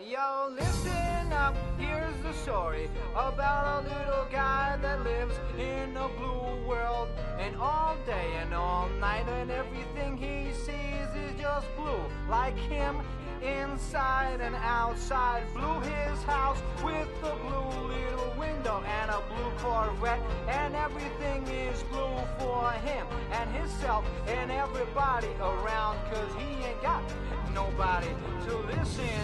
Yo, listen up, here's the story about a little guy that lives in a blue world. And all day and all night, and everything he sees is just blue, like him inside and outside. Blue his house with a blue little window and a blue Corvette. And everything is blue for him and himself and everybody around. Cause he ain't got nobody to listen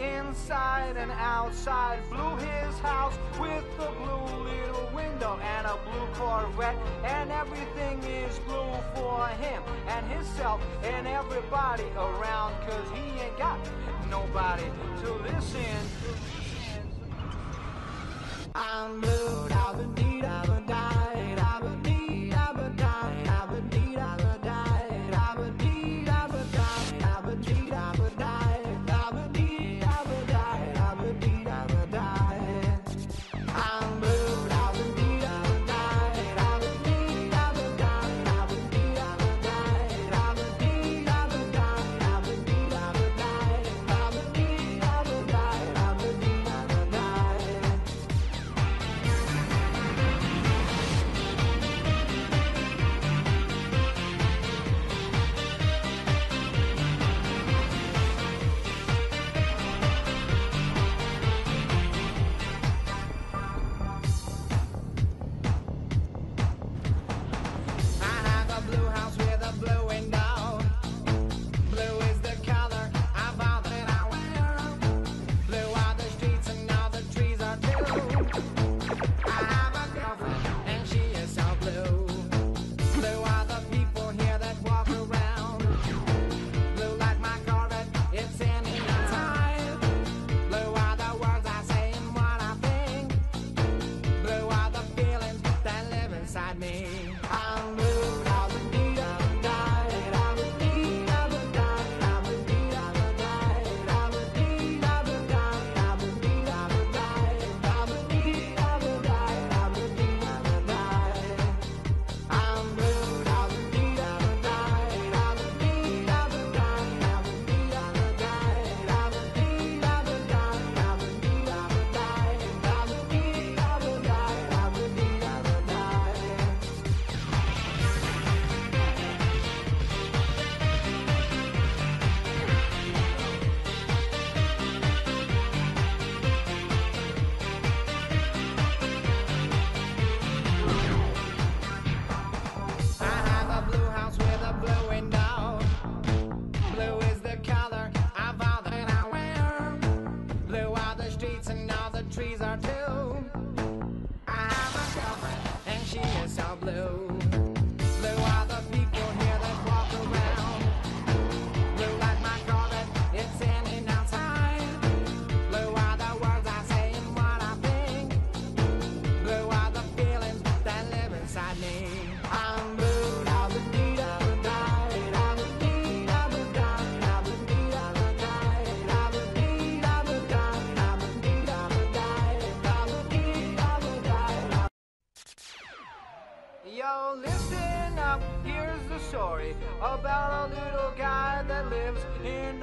inside and outside. Blue his house with a blue little window and a blue Corvette. And everything is blue for him and himself and everybody around. Cause he ain't got nobody to listen. I'm blue, I've been deep, I've been down.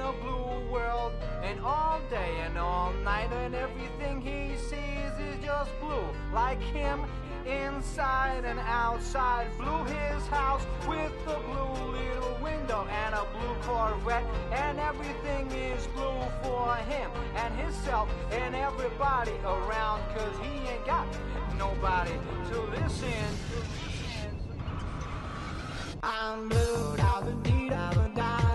a blue world and all day and all night and everything he sees is just blue like him inside and outside. Blue his house with the blue little window and a blue corvette and everything is blue for him and himself and everybody around cause he ain't got nobody to listen. To I'm blue, da da da da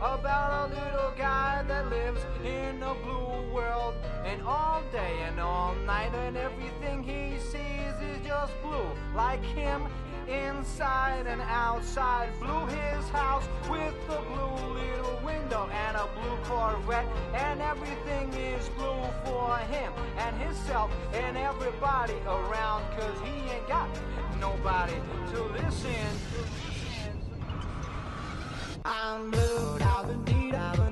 about a little guy that lives in a blue world. And all day and all night, and everything he sees is just blue, like him inside and outside. blue. his house with a blue little window and a blue Corvette. And everything is blue for him and himself and everybody around. Cause he ain't got nobody to listen to. I'm blue, da ba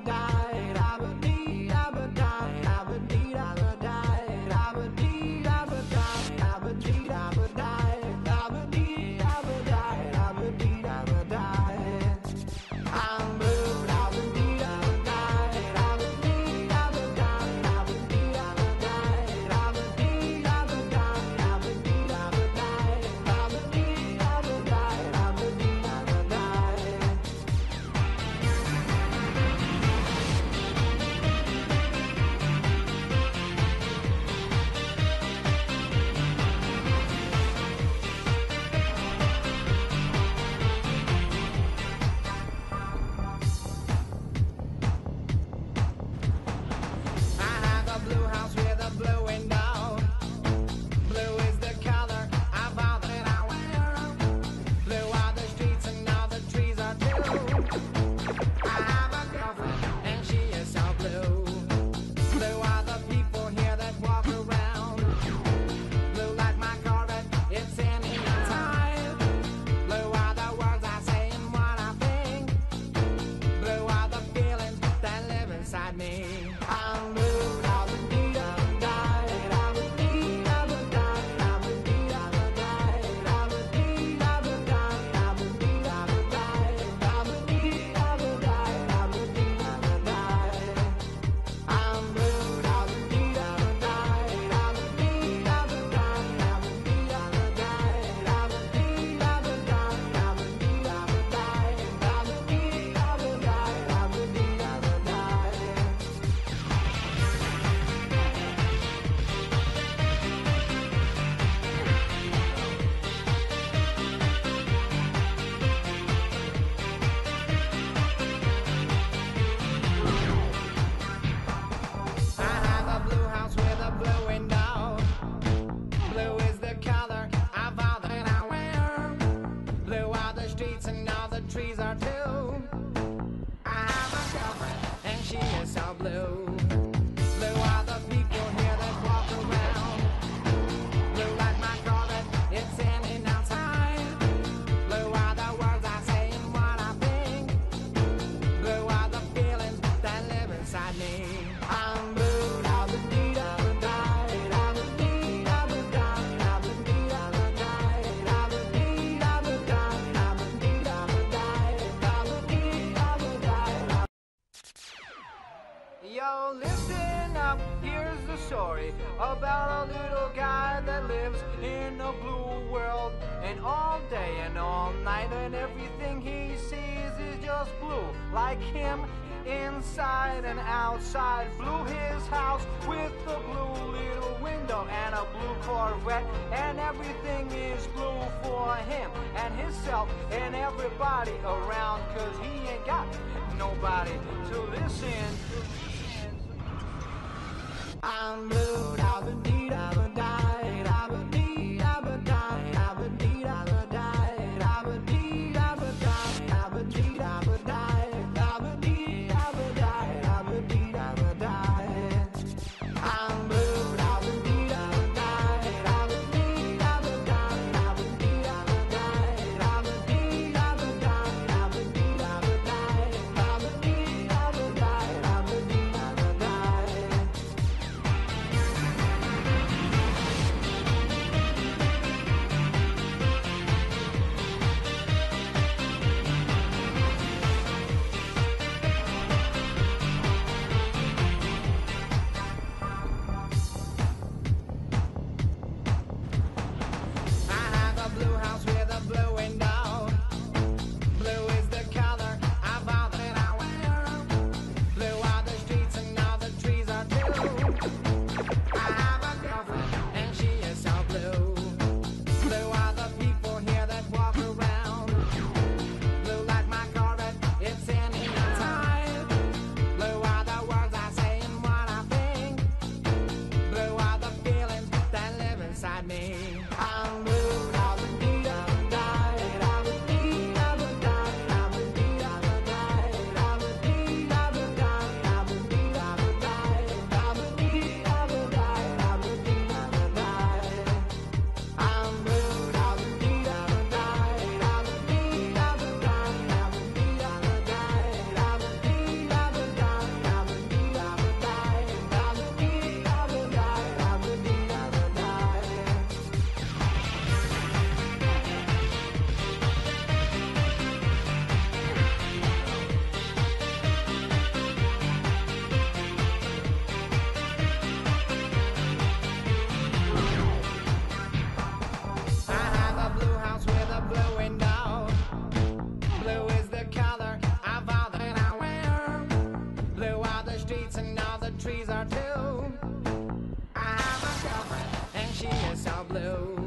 just blue, like him inside and outside. Blue his house with a blue little window and a blue Corvette. And everything is blue for him and himself and everybody around. Cause he ain't got nobody to listen. I'm blue, I've I've been tableau